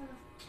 Yeah.